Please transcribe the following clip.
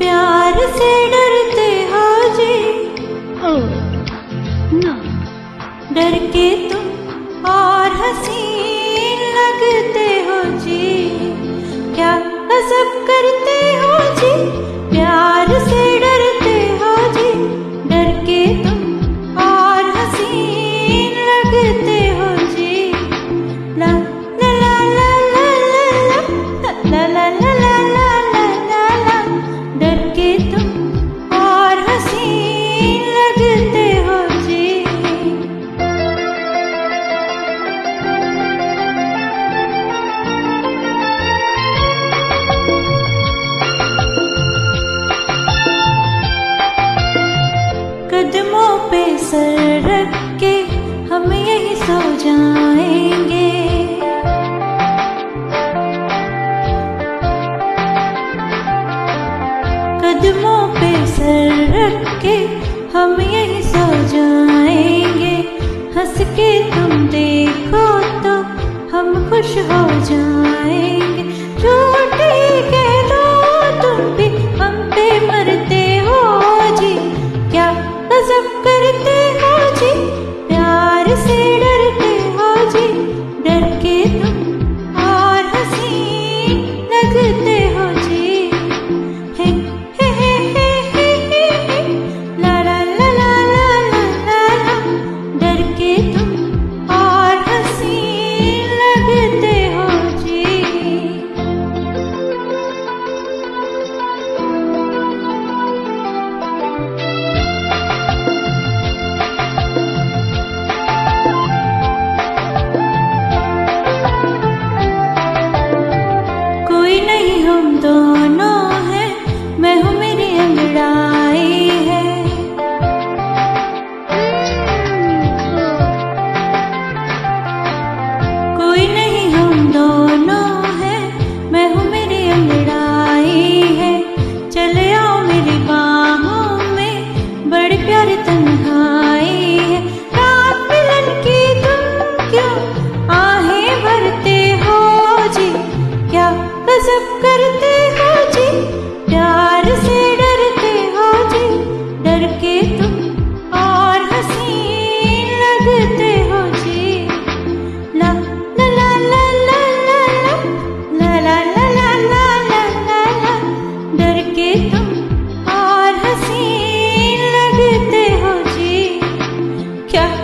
प्यार से डरते हो जी। ना। डर के तुम और हसीन लगते हो जी। क्या सब करते पे सर रख के हम यही सो जाएँगे। कदमों पे सर रख के हम यही सो जाएँगे। हंस के तुम देखो तो हम खुश हो जाएँगे हम दोनों हैं। मैं हूँ मेरी अंगड़ा। Yeah.